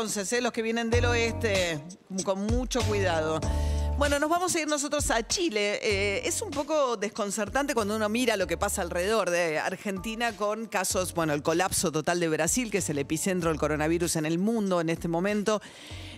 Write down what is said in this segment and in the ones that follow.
Entonces, los que vienen del oeste, con mucho cuidado. Bueno, nos vamos a ir nosotros a Chile. Eh, es un poco desconcertante cuando uno mira lo que pasa alrededor de Argentina con casos, bueno, el colapso total de Brasil, que es el epicentro del coronavirus en el mundo en este momento.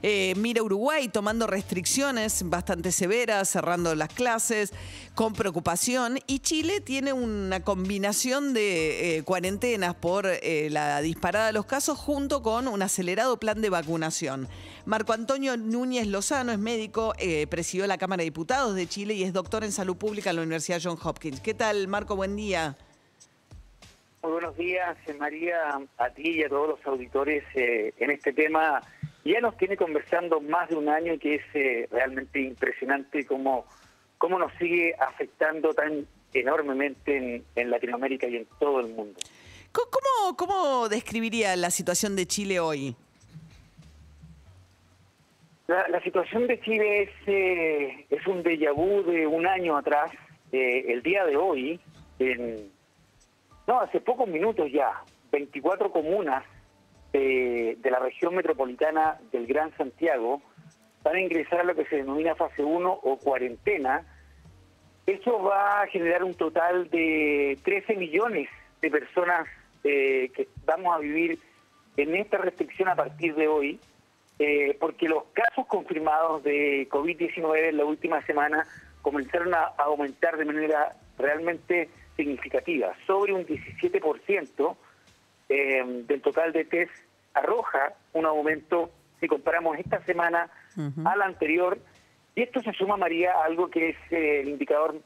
Eh, mira Uruguay tomando restricciones bastante severas, cerrando las clases, con preocupación. Y Chile tiene una combinación de eh, cuarentenas por la disparada de los casos junto con un acelerado plan de vacunación. Marco Antonio Núñez Lozano es médico, presidente presidió la Cámara de Diputados de Chile y es doctor en salud pública en la Universidad John Hopkins. ¿Qué tal, Marco? Buen día. Muy buenos días, eh, María, a ti y a todos los auditores eh, en este tema. Ya nos tiene conversando más de un año que es eh, realmente impresionante cómo, cómo nos sigue afectando tan enormemente en, en Latinoamérica y en todo el mundo. ¿Cómo, ¿Cómo describiría la situación de Chile hoy? La, situación de Chile es, eh, es un déjà vu de un año atrás. Eh, el día de hoy, en, no, hace pocos minutos ya, 24 comunas de, la región metropolitana del Gran Santiago van a ingresar a lo que se denomina fase 1 o cuarentena. Eso va a generar un total de 13 millones de personas eh, que vamos a vivir en esta restricción a partir de hoy. Eh, porque los casos confirmados de COVID-19 en la última semana comenzaron a, aumentar de manera realmente significativa. Sobre un 17% eh, del total de test arroja un aumento si comparamos esta semana a la anterior. Y esto se suma, María, a algo que es eh, el indicador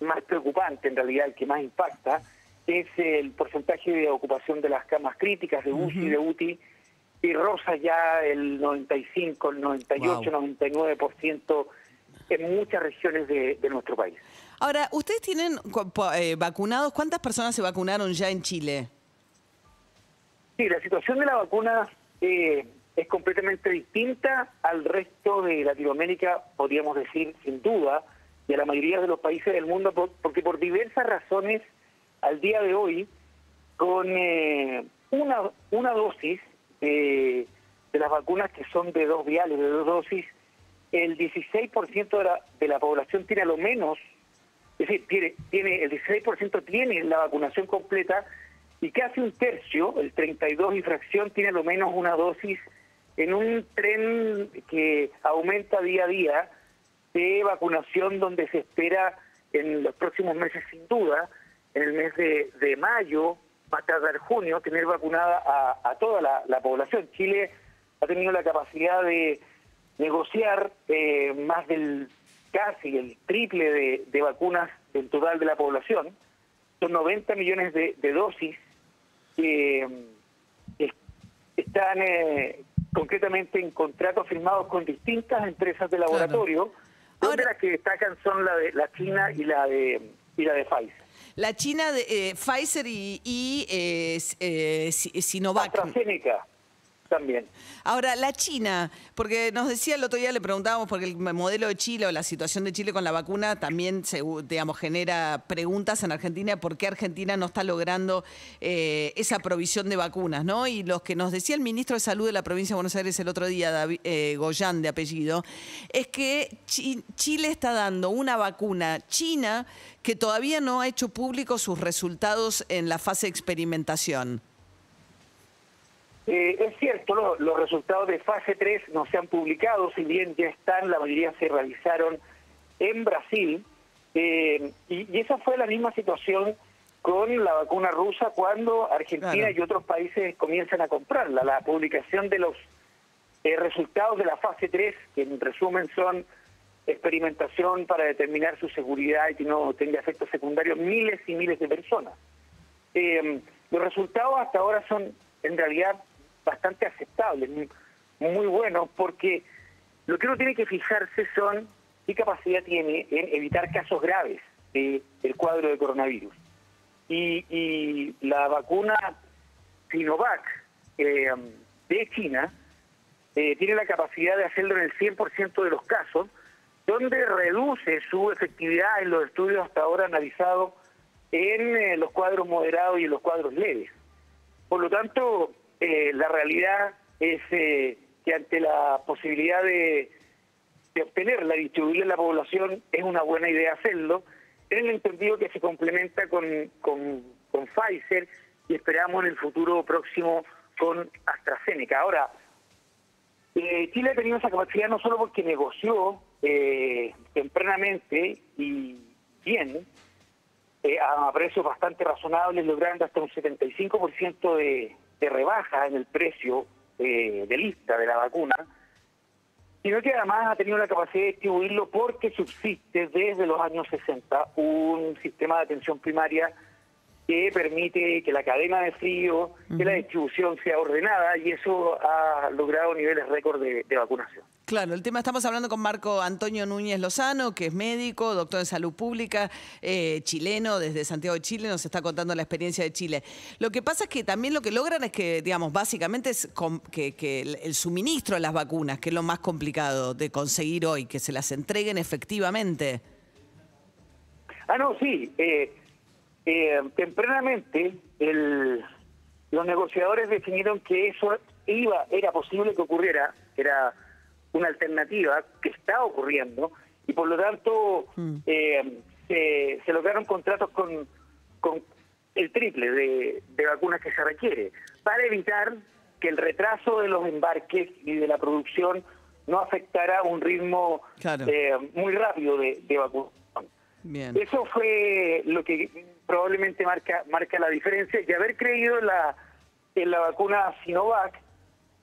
más preocupante, en realidad, el que más impacta, es el porcentaje de ocupación de las camas críticas de UCI y de UTI y rosa ya el 95, el 98, 99% en muchas regiones de, nuestro país. Ahora, ¿ustedes tienen eh, vacunados? ¿Cuántas personas se vacunaron ya en Chile? Sí, la situación de la vacuna eh, es completamente distinta al resto de Latinoamérica, podríamos decir, sin duda, y a la mayoría de los países del mundo, porque por diversas razones, al día de hoy, con eh, una, una dosis de, las vacunas que son de dos viales, de dos dosis, el 16% de la, de la población tiene a lo menos, es decir, tiene, tiene el 16% tiene la vacunación completa y casi un tercio, el 32 y fracción, tiene a lo menos una dosis en un tren que aumenta día a día de vacunación donde se espera en los próximos meses sin duda, en el mes de, de mayo, más tardar junio, tener vacunada a, toda la, población. Chile ha tenido la capacidad de negociar eh, más del casi el triple de, vacunas del total de la población. Son 90 millones de, dosis que están eh, concretamente en contratos firmados con distintas empresas de laboratorio, donde las que destacan son la de la China y la de y la de Pfizer. La China de eh, Pfizer y, y eh, eh Sinovac. AstraZeneca también. Ahora, la China, porque nos decía el otro día, le preguntábamos, porque el modelo de Chile o la situación de Chile con la vacuna también, digamos, genera preguntas en Argentina, ¿por qué Argentina no está logrando eh, esa provisión de vacunas? ¿no? Y los que nos decía el ministro de Salud de la provincia de Buenos Aires el otro día, David, eh, Goyán de apellido, es que Chile está dando una vacuna china que todavía no ha hecho público sus resultados en la fase de experimentación. Eh, es cierto, los resultados de fase 3 no se han publicado, si bien ya están, la mayoría se realizaron en Brasil, eh, y, esa fue la misma situación con la vacuna rusa cuando Argentina y otros países comienzan a comprarla. La publicación de los eh, resultados de la fase 3, que en resumen son experimentación para determinar su seguridad y que no tenga efectos secundarios, miles y miles de personas. los resultados hasta ahora son en realidad bastante aceptables, muy, buenos, porque lo que uno tiene que fijarse son qué capacidad tiene en evitar casos graves del cuadro de coronavirus. Y, la vacuna Sinovac eh, de China eh, tiene la capacidad de hacerlo en el 100% de los casos, donde reduce su efectividad en los estudios hasta ahora analizados en eh, los cuadros moderados y en los cuadros leves. Por lo tanto, eh, la realidad es eh, que ante la posibilidad de, de obtenerla y distribuirla en la población es una buena idea hacerlo, en el entendido que se complementa con, con, con Pfizer y esperamos en el futuro próximo con AstraZeneca. Ahora, eh, Chile ha tenido esa capacidad no solo porque negoció eh, tempranamente y bien, eh, a precios bastante razonables, logrando hasta un 75% de, de rebaja en el precio eh, de lista de la vacuna, sino que además ha tenido la capacidad de distribuirlo porque subsiste desde los años 60 un sistema de atención primaria que permite que la cadena de frío, que la distribución sea ordenada y eso ha logrado niveles récord de, de, vacunación. Claro, el tema estamos hablando con Marco Antonio Núñez Lozano, que es médico, doctor en salud pública, eh, chileno, desde Santiago de Chile, nos está contando la experiencia de Chile. Lo que pasa es que también lo que logran es que, digamos, básicamente es que, que el suministro de las vacunas, que es lo más complicado de conseguir hoy, que se las entreguen efectivamente. Ah, no, sí. Eh, eh, tempranamente el, los negociadores definieron que eso iba, era posible que ocurriera, era una alternativa que está ocurriendo y por lo tanto mm. eh, se, se, lograron contratos con, con el triple de, de, vacunas que se requiere para evitar que el retraso de los embarques y de la producción no afectara un ritmo claro. eh, muy rápido de, de vacunación. Bien. Eso fue lo que probablemente marca marca la diferencia y haber creído en la, en la vacuna Sinovac,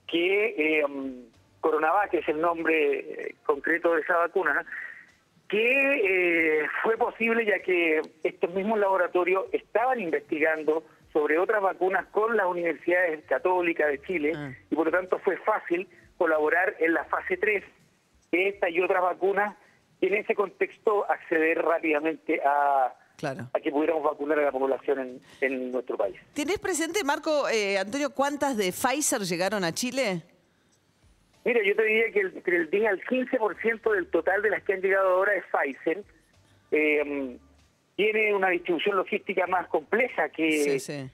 que eh, Coronavac es el nombre eh, concreto de esa vacuna, que eh, fue posible ya que estos mismos laboratorios estaban investigando sobre otras vacunas con las universidades católicas de Chile ah. y por lo tanto fue fácil colaborar en la fase 3 de esta y otras vacunas y en ese contexto acceder rápidamente a, claro. a que pudiéramos vacunar a la población en, en nuestro país. ¿Tienes presente, Marco, eh, Antonio, cuántas de Pfizer llegaron a Chile? Mira, yo te diría que el, que el 10 al 15% del total de las que han llegado ahora es Pfizer. Eh, tiene una distribución logística más compleja que, sí, sí.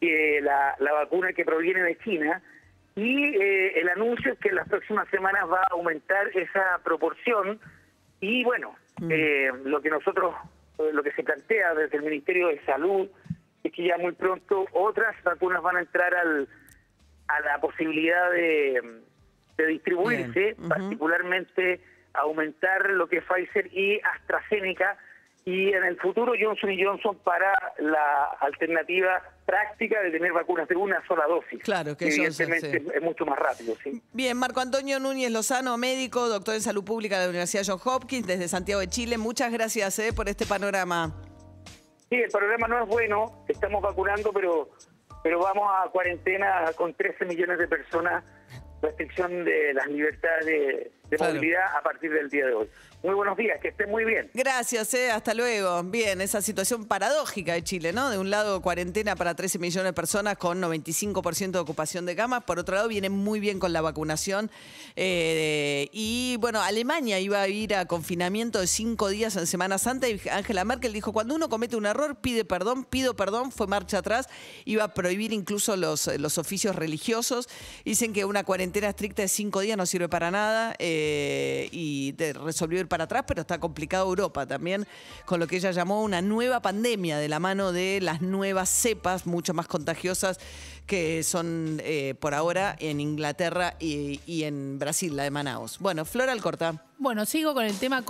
que la, la, vacuna que proviene de China. Y eh, el anuncio es que en las próximas semanas va a aumentar esa proporción y bueno, mm. eh, lo que nosotros, lo que se plantea desde el Ministerio de Salud es que ya muy pronto otras vacunas van a entrar al, a la posibilidad de, de distribuirse, uh -huh. particularmente aumentar lo que es Pfizer y AstraZeneca y en el futuro Johnson Johnson para la alternativa práctica de tener vacunas de una sola dosis. Claro, que evidentemente eso, sí. es mucho más rápido. ¿sí? Bien, Marco Antonio Núñez Lozano, médico, doctor en salud pública de la Universidad John Hopkins, desde Santiago de Chile. Muchas gracias eh, por este panorama. Sí, el panorama no es bueno, estamos vacunando, pero, pero vamos a cuarentena con 13 millones de personas restricción de las libertades de, de claro. movilidad a partir del día de hoy. Muy buenos días, que estén muy bien. Gracias, eh, hasta luego. Bien, esa situación paradójica de Chile, ¿no? De un lado, cuarentena para 13 millones de personas con 95% de ocupación de camas. Por otro lado, viene muy bien con la vacunación. Eh, y bueno, Alemania iba a ir a confinamiento de cinco días en Semana Santa y Angela Merkel dijo, cuando uno comete un error, pide perdón, pido perdón, fue marcha atrás. Iba a prohibir incluso los, los oficios religiosos. Dicen que una cuarentena estricta de cinco días no sirve para nada eh, y de resolvió ir para atrás, pero está complicado Europa también con lo que ella llamó una nueva pandemia de la mano de las nuevas cepas mucho más contagiosas que son eh, por ahora en Inglaterra y, en Brasil, la de Manaus. Bueno, Flora Alcorta. Bueno, sigo con el tema.